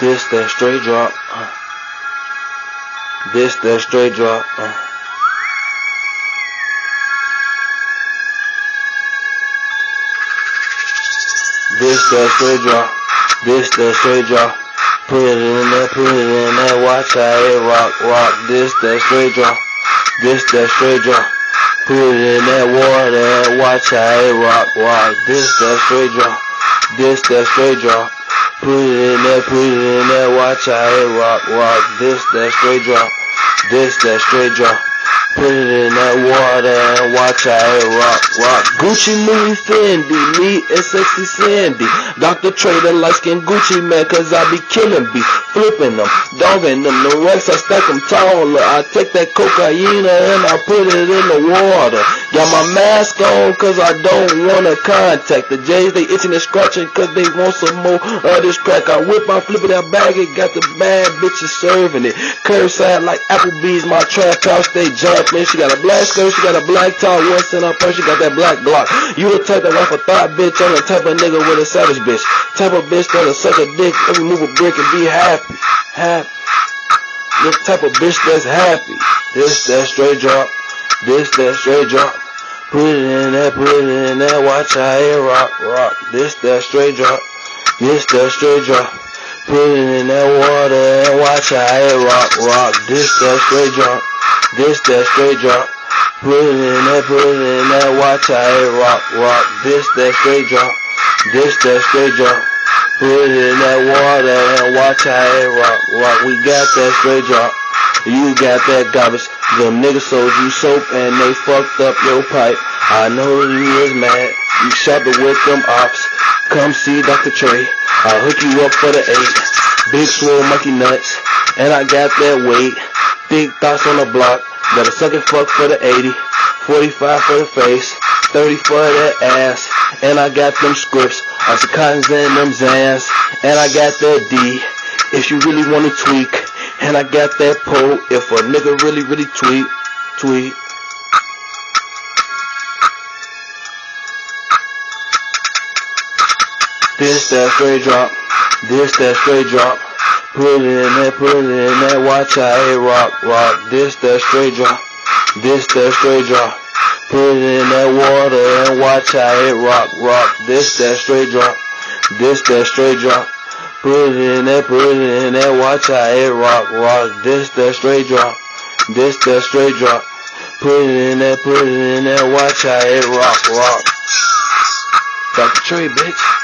This that straight drop. Uh. This that straight drop. Uh. This that straight drop. This that straight drop. Put it in there, put it in there. Watch how it rock, rock. This that straight drop. This that straight drop. Put it in that water. Watch how it rock, rock. This that straight drop. This that straight drop. Put it in there, put it in there, watch how it rock, rock. This, that straight drop. This, that straight drop. Put it in that water and watch it rock, rock. Gucci, Louis, Fendi, me and Sexy Sandy. Dr. Trader, light skin Gucci man, cause I be killing be flipping them, dogging them. The racks, I stack them taller. I take that cocaine and I put it in the water. Got my mask on cause I don't wanna contact the J's. They itching and scratching cause they want some more of this crack. I whip, I flip it, I bag it. Got the bad bitches serving it. Curbside like Applebee's, my trap house, they jumping. She got a black skirt, she got a black top, what's in her purse, she got that black block. You the type that wife a thought bitch, I'm the type of nigga with a savage bitch. Type of bitch that'll suck a dick every move a brick and be happy. Happy. This type of bitch that's happy. This that straight drop. This that straight drop. Put it in that, put it in that, watch how it rock, rock. This that straight drop. This that straight drop. Put it in that water and watch how it rock, rock. This that straight drop. This that straight drop. In that, in there, watch it rock, rock. This that straight drop. This that straight drop. In that water and watch it rock, rock. We got that straight drop. You got that garbage. Them niggas sold you soap and they fucked up your pipe. I know you is mad. You shopping with them ops. Come see Dr. Tre. I'll hook you up for the eight. Big swole monkey nuts. And I got that weight. Big thoughts on the block. Got a second fuck for the 80. 45 for the face. 30 for that ass. And I got them scripts. Oxycontins and them Xans. And I got that D. If you really wanna tweak. And I got that pole if a nigga really, really tweet, tweet. This that straight drop, this that straight drop. Put it in there, put it in there, watch how it rock, rock. This that straight drop, this that straight drop. Put it in that water and watch how it rock, rock. This that straight drop, this that straight drop. Put it in there, put it in there, watch how it rock, rock. This that straight drop, this that straight drop. Put it in there, put it in there, watch it rock, rock. Dr. Tre, bitch.